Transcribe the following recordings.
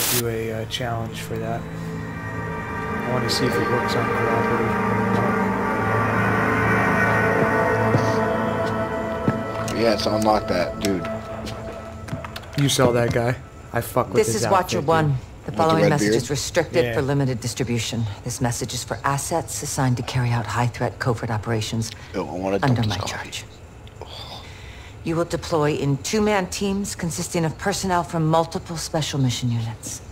to do a uh, challenge for that. I want to see if it works on cooperative. Yes, unlock that, dude. You saw that guy. I fuck with This his is outfit, Watcher dude. 1. The the following red message beard? is restricted Yeah. for limited distribution. This message is for assets assigned to carry out high-threat covert operations Yo, I under my coffee. charge. You will deploy in two-man teams consisting of personnel from multiple special mission units.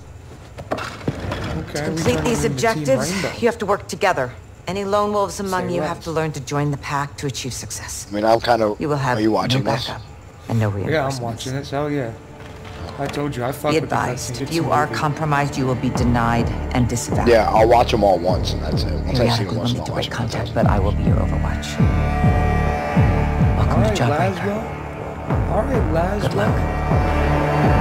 Okay, we Complete these him into Team objectives, Rainbow. you have to work together. Any lone wolves among Say you less. have to learn to join the pack to achieve success. I mean, I'm kind of. You will have Are you watching no this? backup and no reinforcements. Yeah, I'm watching it. Hell yeah. I told you, I fuck Be with the advised, cutscenes. if you are movie. compromised, you will be denied and disavowed. Yeah, I'll watch them all once, and that's it. Once I see Periodically, them we'll once, need I'll to watch break them. contact, but I will be your Overwatch. Welcome All to right, Jawbreaker. Laswell. All right, Laswell. Good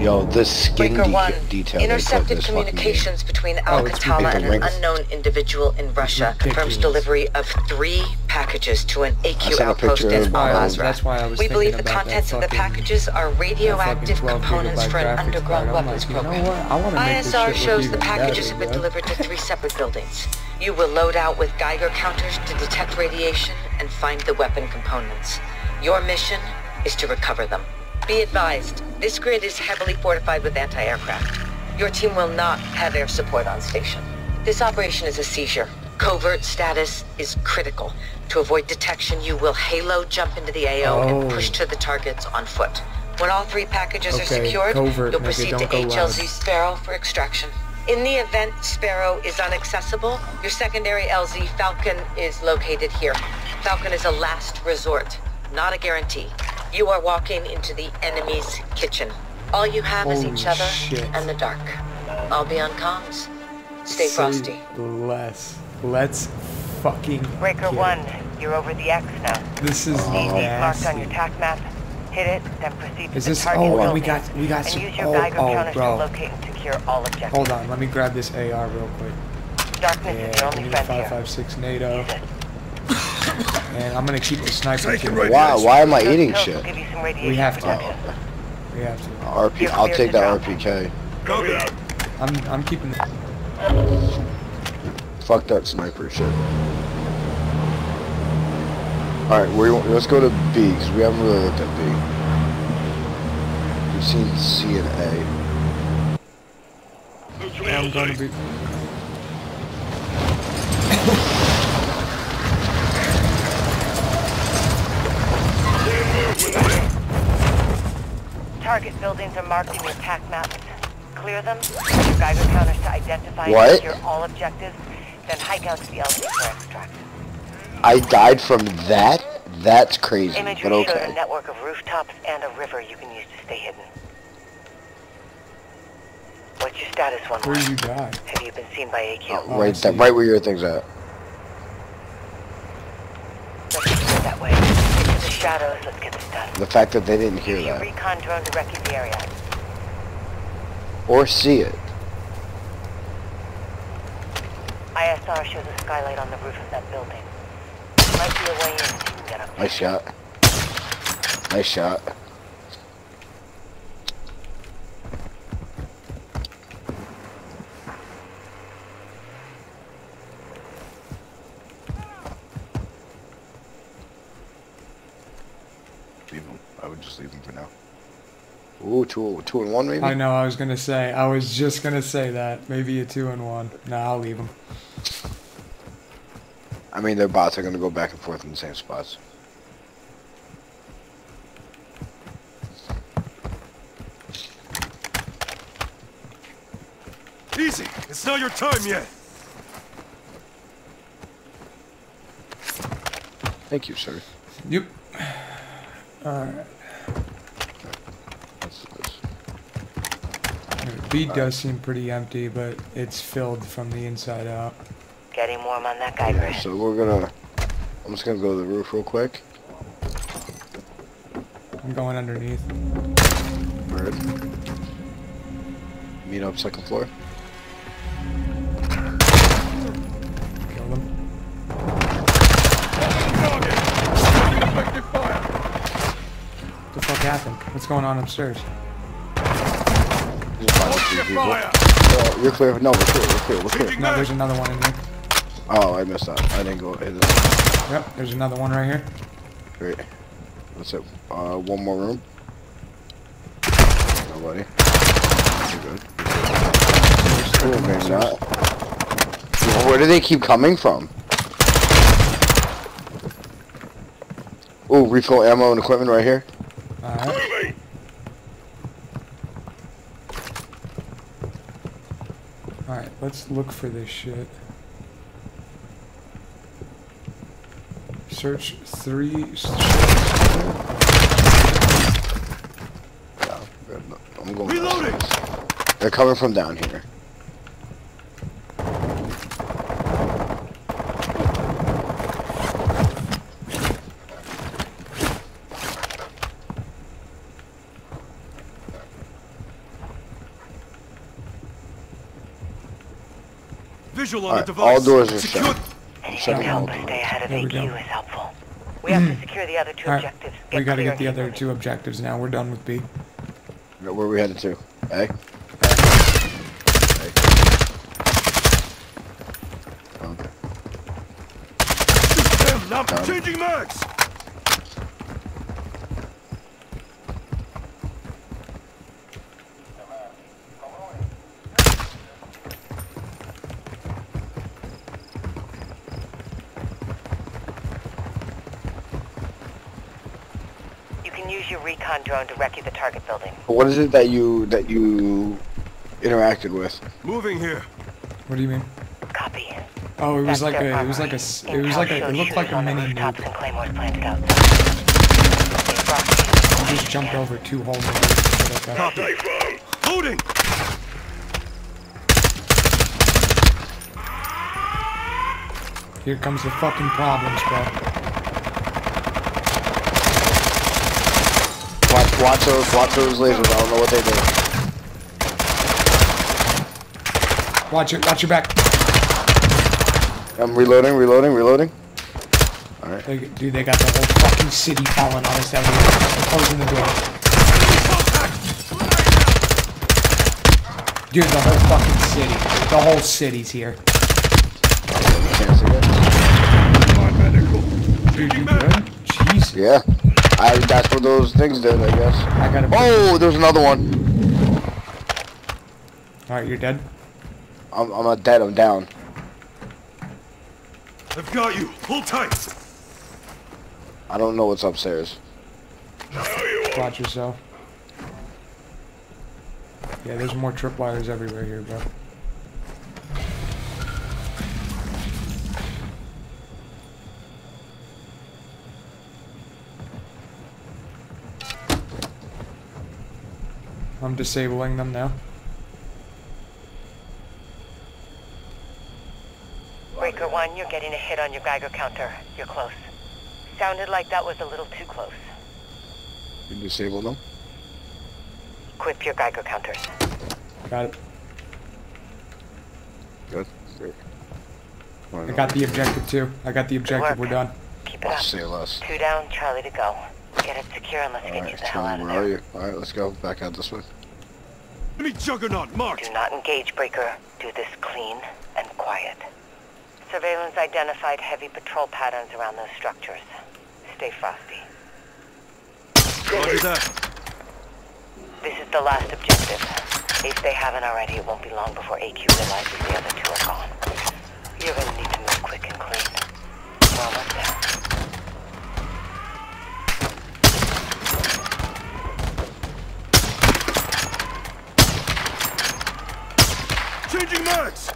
Yo, this skin de- 1 detail. intercepted communications between Oh, it's and an unknown individual in Russia confirms delivery of three packages to an AQ outpost in of- why I was- Al Mazrah. that's why I was We believe the contents of the packages are radioactive components for an underground. Weapons like, you know program. Make this ISR shows the packages have been delivered to three separate buildings. You will load out with Geiger counters to detect radiation and find the weapon components. Your mission is to recover them. Be advised, this grid is heavily fortified with anti-aircraft. Your team will not have air support on station. This operation is a seizure. Covert status is critical. To avoid detection, you will halo jump into the AO and Oh. push to the targets on foot. When all three packages are secured, covert, you'll proceed to HLZ loud. Sparrow for extraction. In the event Sparrow is unaccessible, your secondary LZ Falcon is located here. Falcon is a last resort, not a guarantee. You are walking into the enemy's kitchen. All you have is each other shit. and the dark. I'll be on comms. Stay Say frosty. Less. Let's fucking Breaker get it. 1, you're over the X now. This is See the marked on your nasty. tac map? Hit it, then proceed to Is the this? target Oh, and we got we got and some. use your Oh, Geiger oh, oh counters to bro. locate and secure all objectives. Hold on, let me grab this AR real quick. Darkness is Yeah, your give only friend five here. five six NATO, Use it. And I'm gonna keep the sniper. Taking too. right- Why? Why am I eating shit? will give you some radiation We have to. protection. We have to. RP. I'll take to that. RPK. Go down. I'm I'm keeping. Fuck that sniper shit. All right, where you, want- let's go to B because we haven't really looked at B. We've seen C and A. Yeah, I'm gonna be. Buildings are marked in your tac maps. Clear them, use your Geiger counters to identify What? and secure all objectives, then hike out to the LZ for extract. I died from that. That's crazy, Imagery but showed a okay. network of rooftops and a river you can use to stay hidden. What's your status, one Where more? you die? Have you been seen by AQ? Oh, right, see. that, right where your thing's at. Let's that way. Get to the shadows, let's get this done. The fact that they didn't hear that recon drone to the area. or see it. ISR shows a skylight on the roof of that building. Might be a way in so you can get up there. Nice shot. Nice shot. Leave him. I would just leave him for now. Ooh, two, two and one maybe. I know. I was gonna say. I was just gonna say that. Maybe a two and one. Nah, I'll leave them. I mean, their bots are gonna go back and forth in the same spots. Easy. It's not your time yet. Thank you, sir. Yep. Alright. That's, that's, B does seem pretty empty, but it's filled from the inside out. Getting warm on that Geiger. so we're gonna. I'm just gonna go to the roof real quick. I'm going underneath. Bird. Meet up second floor. Kill them. Target. Effective fire. What the fuck happened? What's going on upstairs? Oh, you're clear. No, we're clear. We're clear. We're clear. No, there's another one in here. Oh, I missed that. I didn't go. Hit that. Yep, there's another one right here. Great. That's it. Uh, one more room. Nobody. You're good. Cool, maybe not. Where do they keep coming from? Oh, refill ammo and equipment right here. Alright. Moving! Alright, let's look for this shit. Search three. s- Yeah. I'm going. Reloading! downstairs. They're coming from down here. Visual on Alright, the device. all doors are Secure- shut. Anything Shut to help us stay ahead of There we AQ is helpful. We have to secure the other two Alright, objectives. we Get gotta get the other two objectives now. We're done with B. Where are we headed to? A. Okay. Now Got it. changing mags! Use your recon drone to recce the target building. What is it that you that you interacted with? Moving here. What do you mean? Copy. Oh, it was That's like a, it was like a, armory. s- it was like a, it looked like a shooters on the mini rooftops nuke. and claymores planted outside. They brought you I just jumped over two whole niggas. Shit like that. Copy. Loading! Here comes the fucking problems, bro. Watch, watch those, watch those lasers. I don't know what they do. Watch it, watch your back. I'm reloading, reloading, reloading. All right. They, dude, they got the whole fucking city falling on us down here. They're closing the door. Dude, the whole fucking city. The whole city's here. Can't see it. My medical. Dude, you good? Jeez. Yeah. I. That's what those things did, I guess. I gotta. Oh, there's another one. Alright, you're dead. I'm, I'm not dead. I'm down. I've got you. Hold tight. I don't know what's upstairs. Watch yourself. Yeah, there's more tripwires everywhere here, bro. I'm disabling them now. Breaker 1, you're getting a hit on your Geiger counter. You're close. Sounded like that was a little too close. You disable them. Equip your Geiger counters. Got it. Good. Great. I got the objective too. I got the objective. We're done. Keep it up. say less. Two down, Charlie to go. Get it secure and let's All get you right, the hell out Charlie, of where are you? All right, let's go back out this way. Enemy juggernaut marked. Do not engage, Breaker. Do this clean and quiet. Surveillance identified heavy patrol patterns around those structures. Stay frosty. Roger that. This is the last objective. If they haven't already, it won't be long before AQ realizes the other two are gone. You're gonna need to move quick and clean. We're almost there. Changing mags.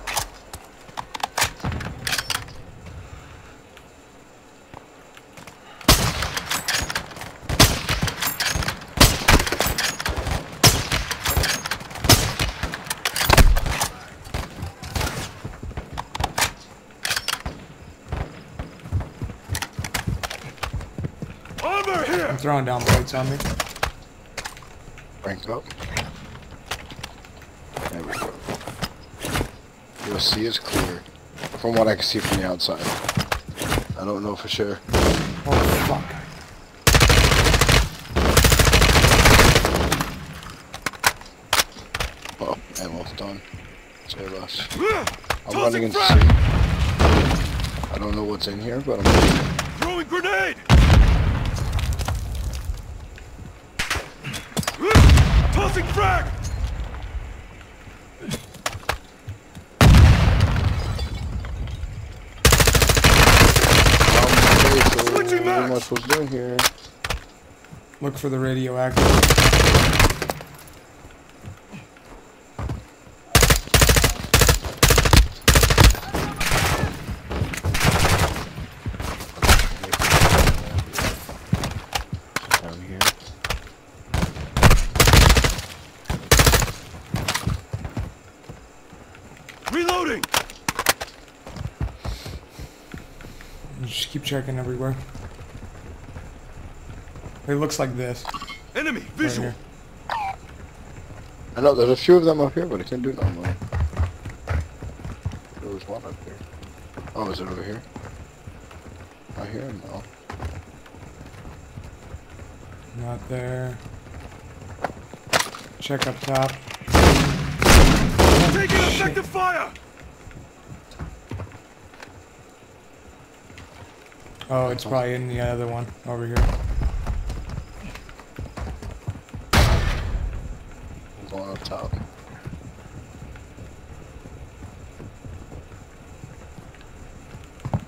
Armor here. I'm throwing down plates on me. Rank up. There we go. Your sea is clear. From what I can see from the outside. I don't know for sure. Oh fuck. Oh, ammo's done. Say less. Ah! I'm running into frag! C. I don't know what's in here, but I'm Throwing grenade! Ah! Frag! Switching what am I max! supposed here? Look for the radioactive. Down here. Reloading! Just keep checking everywhere. It looks like this. Enemy Right visual! here. I know there's a few of them up here, but I can't do nothing with. There was one up here. Oh, is it over here? Not here? No. Not there. Check up top. Taking effective fire! Oh, it's probably in the other one over here. I'm going up top.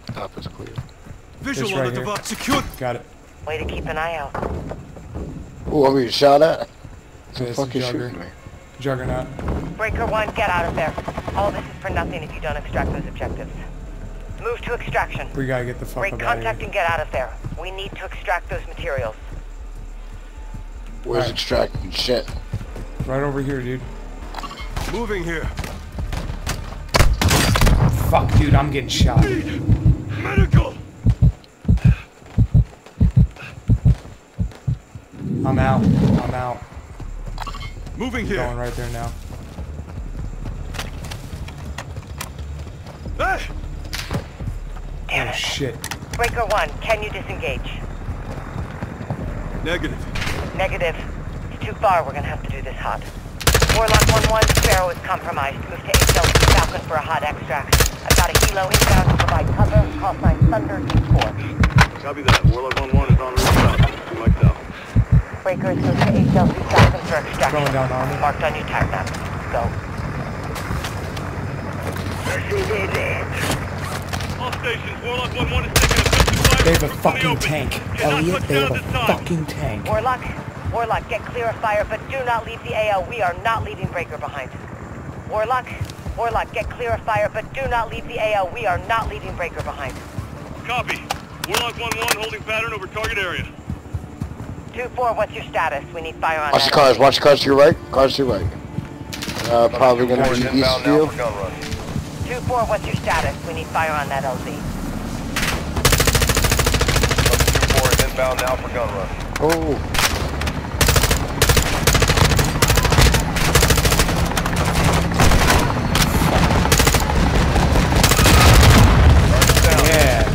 Top is clear. Visual This on the here. device. Secured! Got it. Way to keep an eye out. Ooh, I'm being shot at. So Who it's a fucking jugger. shooting me? Juggernaut. Breaker 1, get out of there. All this is for nothing if you don't extract those objectives. Move to extraction. We gotta get the fuck Break up out of contact here. and get out of there. We need to extract those materials. Where's Alright. extracting shit? Right over here, dude. Moving here. Fuck, dude, I'm getting shot. Medical! I'm out. I'm out. Moving Going here. right there now. Hey! Damn Oh it. shit. Breaker 1, can you disengage? Negative. Negative. It's too far. We're gonna have to do this hot. Warlock 1-1, Sparrow is compromised. Move to HLZ Falcon for a hot extract. I've got a helo inbound to provide cover. Call sign Thunder 2-4. Copy that. Warlock 1-1 is on route south. Mike out. Breakers move to HLZ Falcon for extraction. Throwing down armor. Marked on your tac map. Go. All stations. Warlock 1-1 is taking offensive fire. They have a fucking tank. Elliot, they have a fucking tank. Warlock, Warlock, get clear of fire, but do not leave the AO. We are not leaving Breaker behind. Warlock, Warlock, get clear of fire, but do not leave the AO. We are not leaving Breaker behind. Copy. Warlock 1-1 holding pattern over target area. 2-4, what's your status? We need fire on Watch the cars, watch the cars to your right. Cars to your right. Uh, probably gonna be east of you. 2-4, what's your status? We need fire on that LZ. 2-4 is inbound now for gun run. Oh, Yeah.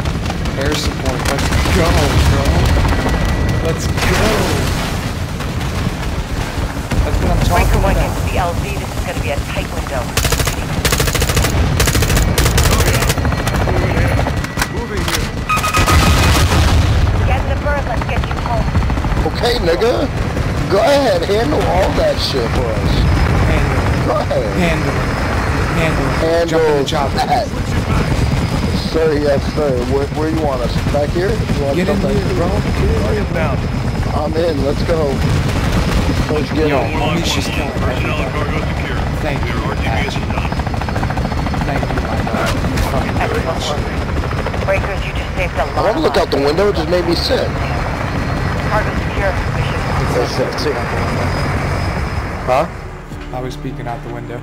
Air support. Let's go, bro. Let's go. That's what I'm Breaker talking 1 gets the LZ. This is going to be a tight window. Get in the bird. Let's get you home. okay, nigga. Go ahead, handle all that shit for us. Handle Go ahead. it. Handle. Handle. Jump in Handle the chopper. that. Sir, yes, sir. Where, where you want us? Back here? You want Get in come back here, bro. Inbound. I'm in. Let's go. Let's get Yo, him. Warlock homie's just 1-1. killing Personnel and everybody. cargo secure. Thank We you, are RTB at the stop. Thank you, my God. Fucking Excellent bitch. Work. Breakers, you just saved a lot I want to look out the window. It just made me sick. Cargo secure. Mission That's. Huh? I was peeking out the window.